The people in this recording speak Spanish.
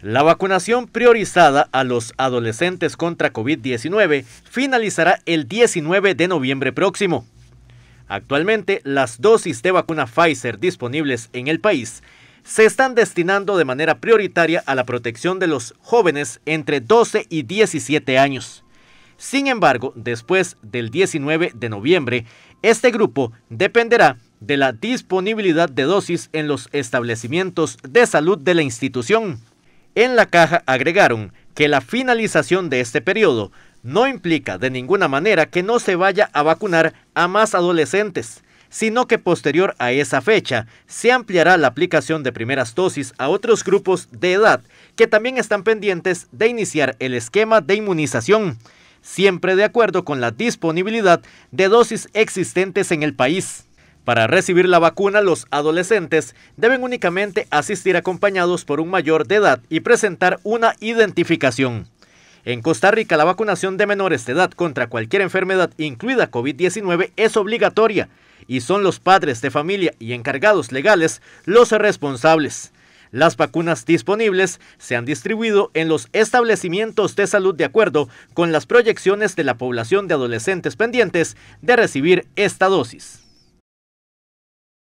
La vacunación priorizada a los adolescentes contra COVID-19 finalizará el 19 de noviembre próximo. Actualmente, las dosis de vacuna Pfizer disponibles en el país se están destinando de manera prioritaria a la protección de los jóvenes entre 12 y 17 años. Sin embargo, después del 19 de noviembre, este grupo dependerá de la disponibilidad de dosis en los establecimientos de salud de la institución. En la caja agregaron que la finalización de este periodo no implica de ninguna manera que no se vaya a vacunar a más adolescentes, sino que posterior a esa fecha se ampliará la aplicación de primeras dosis a otros grupos de edad que también están pendientes de iniciar el esquema de inmunización, siempre de acuerdo con la disponibilidad de dosis existentes en el país. Para recibir la vacuna, los adolescentes deben únicamente asistir acompañados por un mayor de edad y presentar una identificación. En Costa Rica, la vacunación de menores de edad contra cualquier enfermedad, incluida COVID-19, es obligatoria y son los padres de familia y encargados legales los responsables. Las vacunas disponibles se han distribuido en los establecimientos de salud de acuerdo con las proyecciones de la población de adolescentes pendientes de recibir esta dosis.